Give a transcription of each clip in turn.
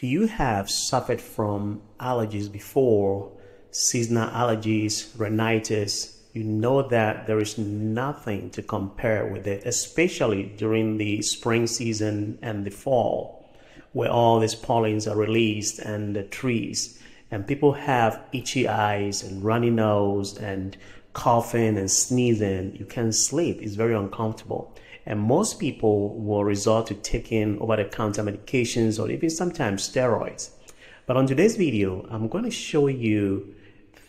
If you have suffered from allergies before, seasonal allergies, rhinitis, you know that there is nothing to compare with it, especially during the spring season and the fall, where all these pollens are released and the trees, and people have itchy eyes and runny nose and coughing and sneezing. You can't sleep, it's very uncomfortable. And most people will resort to taking over the counter medications or even sometimes steroids. But on today's video, I'm going to show you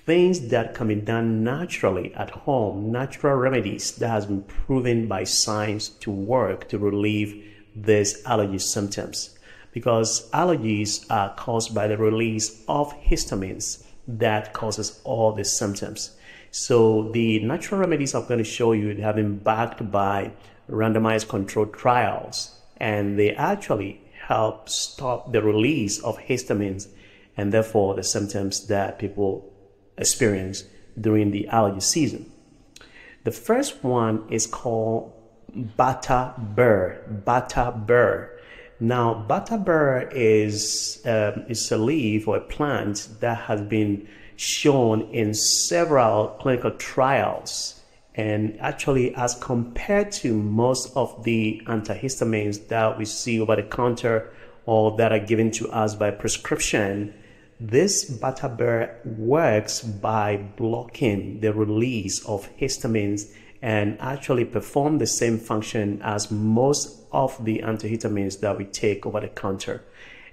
things that can be done naturally at home, natural remedies that has been proven by science to work to relieve these allergy symptoms. Because allergies are caused by the release of histamines that causes all the symptoms. So the natural remedies I'm going to show you have been backed by randomized controlled trials, and they actually help stop the release of histamines and therefore the symptoms that people experience during the allergy season. The first one is called Butterbur. Bata Bur. Now, Butterbur is, um, is a leaf or a plant that has been shown in several clinical trials and actually, as compared to most of the antihistamines that we see over the counter or that are given to us by prescription, this Bata works by blocking the release of histamines and actually perform the same function as most of the antihistamines that we take over the counter.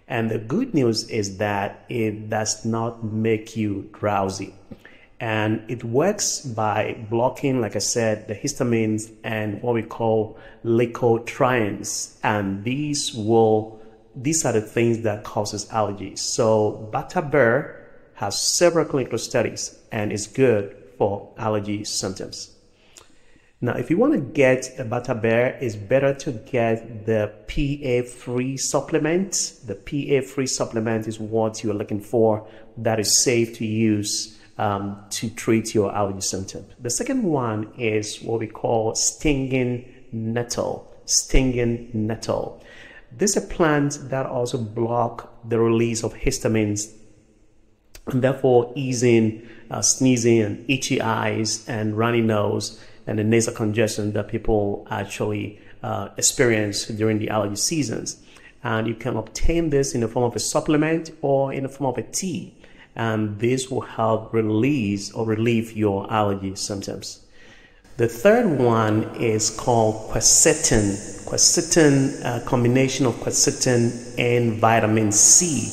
And the good news is that it does not make you drowsy and it works by blocking, like I said, the histamines and what we call leukotrienes, and these will these are the things that causes allergies. So Butterbur has several clinical studies and is good for allergy symptoms. Now, if you want to get a Butterbur, it's better to get the PA-free supplement. The PA-free supplement is what you're looking for that is safe to use um, to treat your allergy symptom. The second one is what we call stinging nettle. Stinging nettle. This is a plant that also block the release of histamines and therefore easing uh, sneezing and itchy eyes and runny nose and the nasal congestion that people actually uh, experience during the allergy seasons. And you can obtain this in the form of a supplement or in the form of a tea and this will help release or relieve your allergy symptoms. The third one is called quercetin. Quercetin, a combination of quercetin and vitamin C.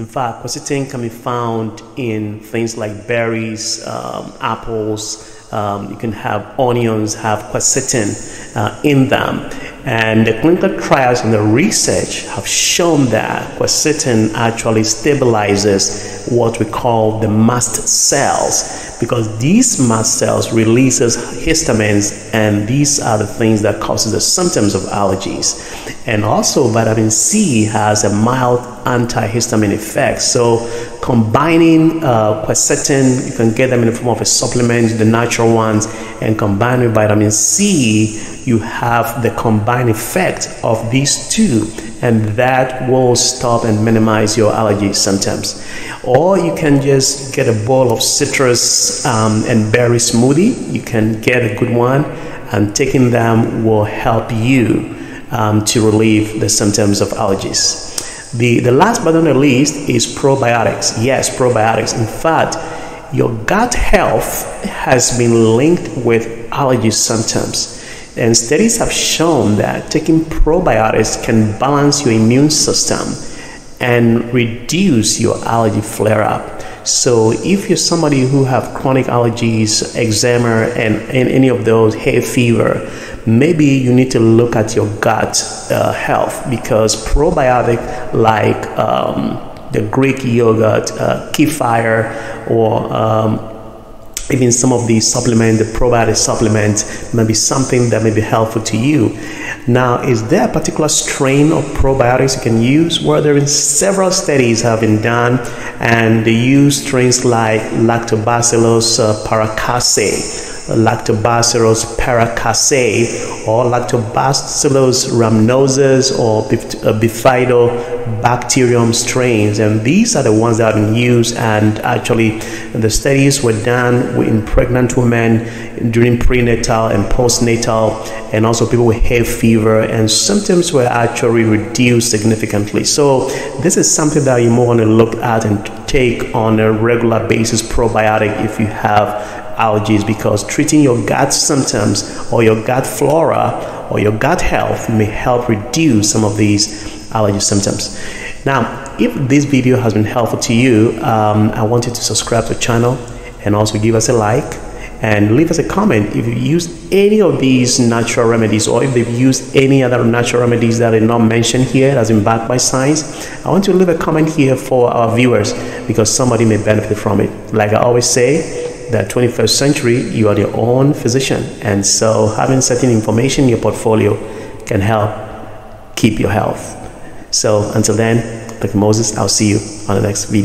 In fact, quercetin can be found in things like berries, um, apples. Um, you can have onions have quercetin uh, in them. And the clinical trials and the research have shown that quercetin actually stabilizes what we call the mast cells because these mast cells releases histamines and these are the things that causes the symptoms of allergies. And also vitamin C has a mild antihistamine effect. So combining uh, quercetin, you can get them in the form of a supplement, the natural ones, and combine with vitamin C, you have the combined effect of these two, and that will stop and minimize your allergy symptoms. Or you can just get a bowl of citrus um, and berry smoothie. You can get a good one, and taking them will help you um, to relieve the symptoms of allergies. The, the last but not the least is probiotics. Yes, probiotics. In fact, your gut health has been linked with allergy symptoms. And studies have shown that taking probiotics can balance your immune system and reduce your allergy flare up. So if you're somebody who have chronic allergies, eczema, and, and any of those, hay fever, maybe you need to look at your gut uh, health because probiotic like um, the Greek yogurt, uh, kefir, or um, even some of the supplement, the probiotic supplement, may be something that may be helpful to you. Now, is there a particular strain of probiotics you can use? Well, there are several studies have been done, and they use strains like Lactobacillus uh, Lactobacillus paracasei or Lactobacillus rhamnosus or uh, Bifidobacterium strains, and these are the ones that have been used. And actually, the studies were done in pregnant women during prenatal and postnatal, and also people with hay fever, and symptoms were actually reduced significantly. So, this is something that you might want to look at and take on a regular basis probiotic if you have allergies because treating your gut symptoms or your gut flora or your gut health may help reduce some of these allergy symptoms. Now, if this video has been helpful to you, um, I want you to subscribe to the channel and also give us a like and leave us a comment if you use any of these natural remedies or if they've used any other natural remedies that are not mentioned here as in backed by science i want you to leave a comment here for our viewers because somebody may benefit from it like i always say the 21st century, you are your own physician. And so having certain information in your portfolio can help keep your health. So until then, Dr. Moses, I'll see you on the next video.